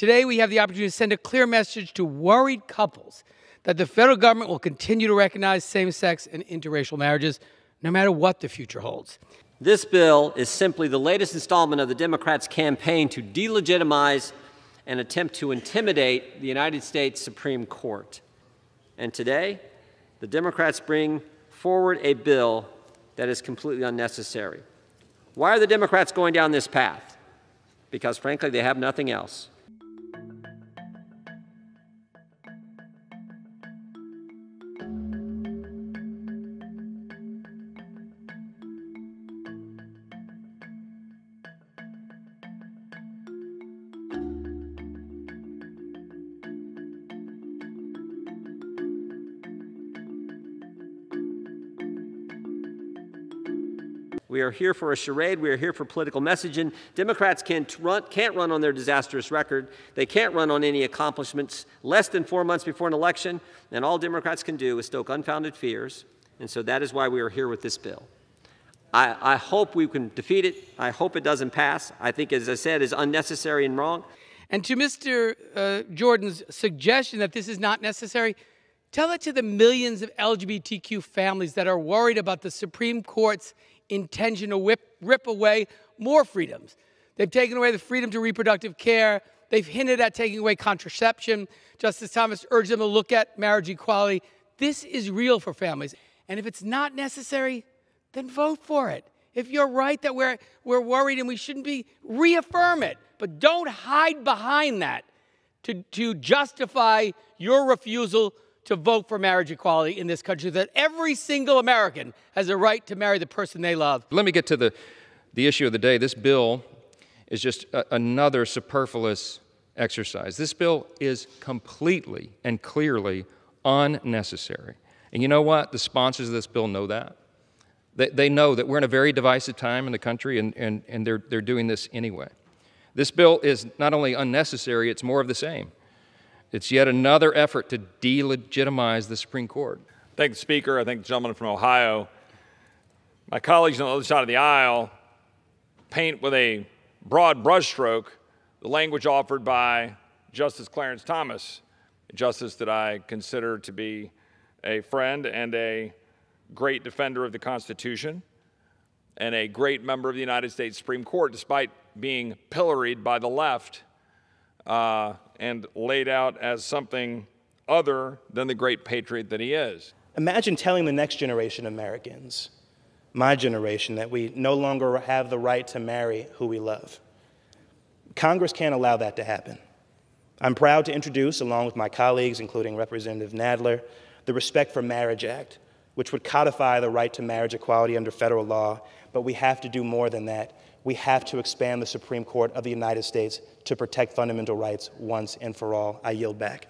Today, we have the opportunity to send a clear message to worried couples that the federal government will continue to recognize same sex and interracial marriages no matter what the future holds. This bill is simply the latest installment of the Democrats' campaign to delegitimize and attempt to intimidate the United States Supreme Court. And today, the Democrats bring forward a bill that is completely unnecessary. Why are the Democrats going down this path? Because, frankly, they have nothing else. We are here for a charade. We are here for political messaging. Democrats can't run, can't run on their disastrous record. They can't run on any accomplishments less than four months before an election. And all Democrats can do is stoke unfounded fears. And so that is why we are here with this bill. I, I hope we can defeat it. I hope it doesn't pass. I think, as I said, is unnecessary and wrong. And to Mr. Uh, Jordan's suggestion that this is not necessary, tell it to the millions of LGBTQ families that are worried about the Supreme Court's intention to whip, rip away more freedoms. They've taken away the freedom to reproductive care. They've hinted at taking away contraception. Justice Thomas urged them to look at marriage equality. This is real for families. And if it's not necessary, then vote for it. If you're right that we're, we're worried and we shouldn't be, reaffirm it. But don't hide behind that to, to justify your refusal to vote for marriage equality in this country, that every single American has a right to marry the person they love. Let me get to the, the issue of the day. This bill is just a, another superfluous exercise. This bill is completely and clearly unnecessary. And you know what? The sponsors of this bill know that. They, they know that we're in a very divisive time in the country, and, and, and they're, they're doing this anyway. This bill is not only unnecessary, it's more of the same. It's yet another effort to delegitimize the Supreme Court. Thank the Speaker. I thank the gentleman from Ohio. My colleagues on the other side of the aisle paint with a broad brushstroke the language offered by Justice Clarence Thomas, a justice that I consider to be a friend and a great defender of the Constitution and a great member of the United States Supreme Court, despite being pilloried by the left uh, and laid out as something other than the great patriot that he is. Imagine telling the next generation of Americans, my generation, that we no longer have the right to marry who we love. Congress can't allow that to happen. I'm proud to introduce, along with my colleagues, including Representative Nadler, the Respect for Marriage Act, which would codify the right to marriage equality under federal law, but we have to do more than that we have to expand the Supreme Court of the United States to protect fundamental rights once and for all. I yield back.